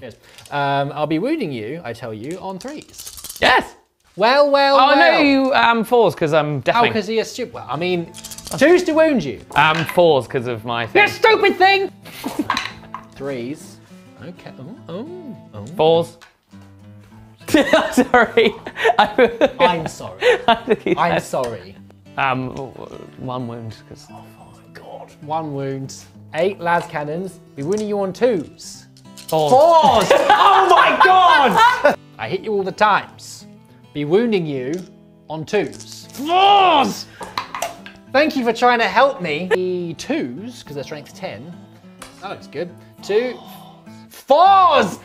Yes. Um, I'll be wounding you, I tell you, on threes. Yes. Well, well, Oh well. no, you um fours because I'm definitely. How because he is stupid? Well, I mean, twos to wound you. um fours because of my thing. You stupid thing! Threes. Okay. Oh, oh, oh. Fours. Sorry. I'm sorry. I'm sorry. um one wound because Oh my god. One wound. Eight lascannons. Be wounding you on twos. Fours. Fours! oh my god! I hit you all the times. Be wounding you on twos. Fours! Thank you for trying to help me. The twos, because their strength's 10. That looks good. Two. Fours! Oh!